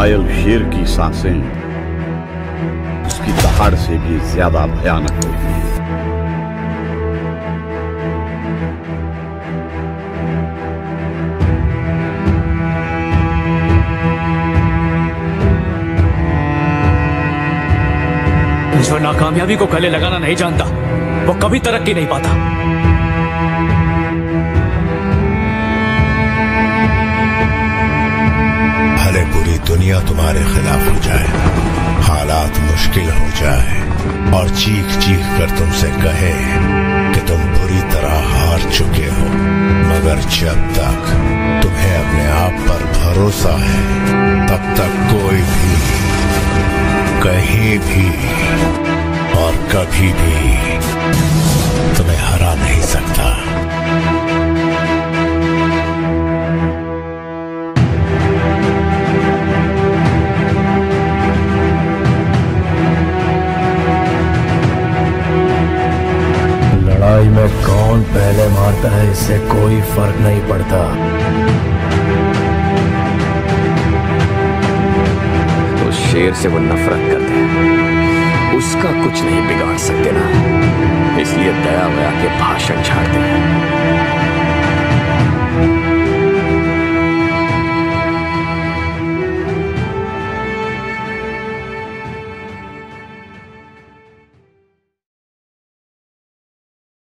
घायल शेर की साँसें उसकी दहाड़ से भी ज़्यादा भयानक होती है। जो नाकामयाबी को गले लगाना नहीं जानता, वो कभी तरक्की नहीं पाता। दुनिया तुम्हारे खिलाफ हो जाए। हालात मुश्किल हो जाए और चीख चीख कर तुमसे कहे कि तुम बुरी तरह हार चुके हो। मगर जब तक तुम्हें अपने आप पर भरोसा है, तब तक कोई भी, कहीं भी और कभी भी तुम्हें हरा नहीं सकता। लड़ाई में कौन पहले मारता है, इससे कोई फ़र्क नहीं पड़ता। उस शेर से वो नफरत करते हैं। उसका कुछ नहीं बिगाड़ सकते ना। इसलिए दया वया के भाषण झाड़ते हैं।